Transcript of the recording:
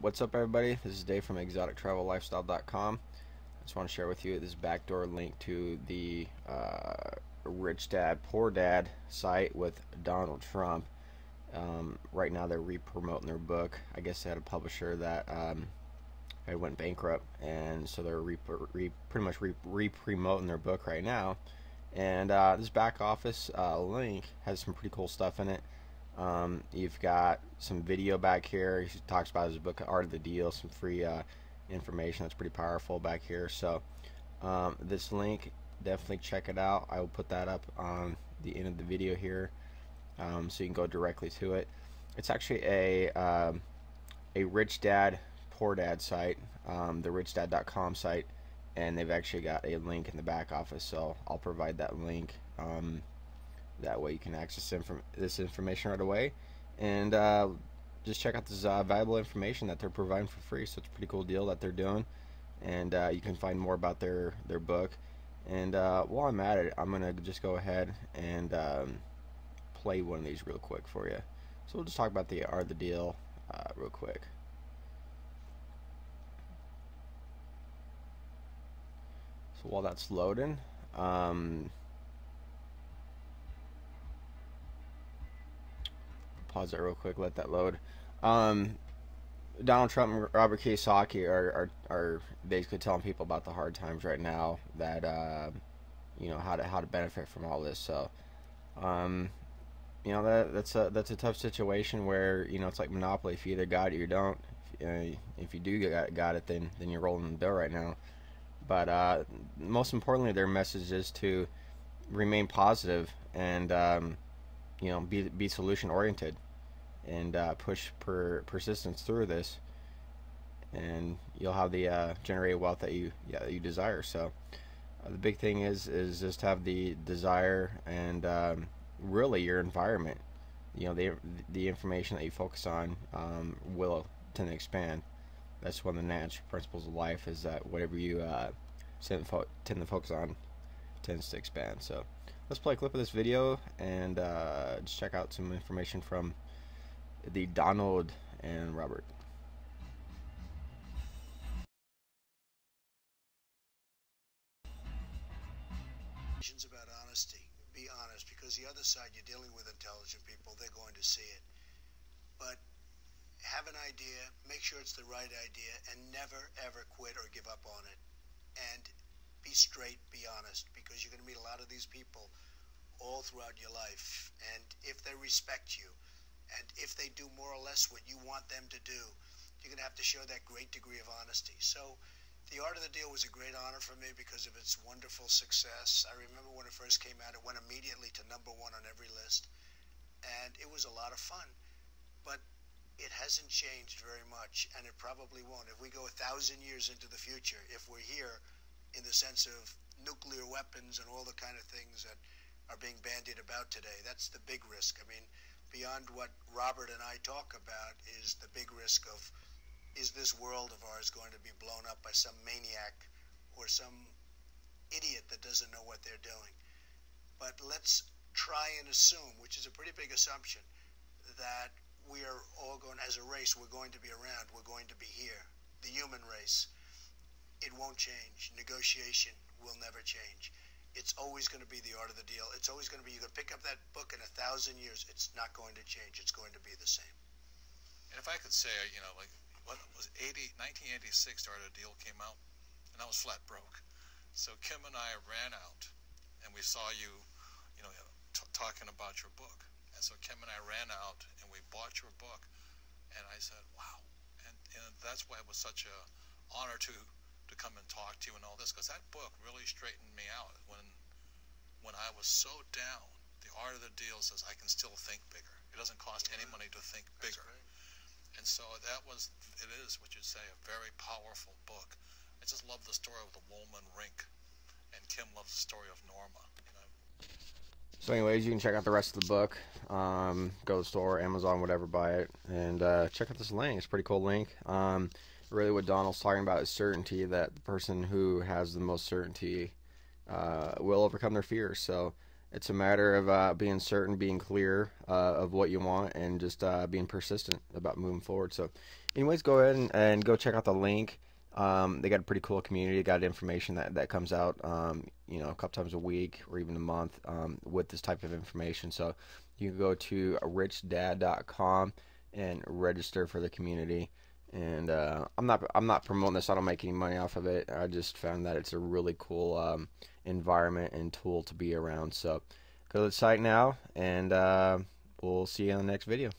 What's up everybody? This is Dave from exotictravellifestyle.com. I just want to share with you this backdoor link to the uh, Rich Dad Poor Dad site with Donald Trump. Um, right now they're re-promoting their book. I guess they had a publisher that um, went bankrupt and so they're re re pretty much re-promoting their book right now. And uh, this back office uh, link has some pretty cool stuff in it. Um, you've got some video back here. He talks about his book, Art of the Deal, some free uh, information that's pretty powerful back here. So um, this link, definitely check it out. I will put that up on the end of the video here, um, so you can go directly to it. It's actually a um, a rich dad poor dad site, um, the richdad.com site, and they've actually got a link in the back office. So I'll provide that link. That way you can access inform this information right away. And uh, just check out this uh, valuable information that they're providing for free. So it's a pretty cool deal that they're doing. And uh, you can find more about their, their book. And uh, while I'm at it, I'm going to just go ahead and um, play one of these real quick for you. So we'll just talk about the of the deal uh, real quick. So while that's loading, um, pause it real quick, let that load. Um, Donald Trump and Robert Kiyosaki are, are, are basically telling people about the hard times right now that uh, you know how to how to benefit from all this. So, um, you know that that's a that's a tough situation where you know it's like Monopoly. If you either got it or you don't. If, uh, if you do got, got it, then then you're rolling the dough right now. But uh, most importantly, their message is to remain positive and um, you know be be solution oriented and uh, push per persistence through this, and you'll have the uh, generated wealth that you yeah, that you desire. So uh, the big thing is is just have the desire and um, really your environment. You know the the information that you focus on um, will tend to expand. That's one of the natural principles of life is that whatever you uh, tend to focus on tends to expand. So let's play a clip of this video and uh, just check out some information from the Donald and Robert. about honesty. Be honest, because the other side, you're dealing with intelligent people, they're going to see it. But have an idea, make sure it's the right idea, and never ever quit or give up on it. And be straight, be honest, because you're going to meet a lot of these people all throughout your life. And if they respect you, and if they do more or less what you want them to do, you're going to have to show that great degree of honesty. So, the art of the deal was a great honor for me because of its wonderful success. I remember when it first came out, it went immediately to number one on every list, and it was a lot of fun. But it hasn't changed very much, and it probably won't. If we go a thousand years into the future, if we're here in the sense of nuclear weapons and all the kind of things that are being bandied about today, that's the big risk. I mean, beyond what Robert and I talk about is the big risk of is this world of ours going to be blown up by some maniac or some idiot that doesn't know what they're doing. But let's try and assume, which is a pretty big assumption, that we are all going, as a race, we're going to be around, we're going to be here. The human race. It won't change. Negotiation will never change it's always going to be the art of the deal. It's always going to be you can pick up that book in a thousand years. It's not going to change. It's going to be the same. And if I could say, you know, like what was 80, 1986, the art of the deal came out, and I was flat broke. So Kim and I ran out, and we saw you, you know, t- talking about your book. And so Kim and I ran out, and we bought your book, and I said, wow. And, and that's why it was such a honor to to come and talk to you and all this because that book really straightened me out when when I was so down. The art of the deal says I can still think bigger. It doesn't cost yeah. any money to think bigger. And so that was it is what you'd say a very powerful book. I just love the story of the Wollman Rink, and Kim loves the story of Norma. You know. So, anyways, you can check out the rest of the book. Um, go to the store, Amazon, whatever, buy it, and uh, check out this link. It's a pretty cool link. Um, really what Donald's talking about is certainty that the person who has the most certainty uh, will overcome their fears. So it's a matter of uh, being certain, being clear uh, of what you want, and just uh, being persistent about moving forward. So, anyways, go ahead and, and go check out the link. Um, they got a pretty cool community. Got information that, that comes out, um, you know, a couple times a week or even a month um, with this type of information. So you can go to richdad.com and register for the community. And uh, I'm not I'm not promoting this. I don't make any money off of it. I just found that it's a really cool um, environment and tool to be around. So go to the site now, and uh, we'll see you in the next video.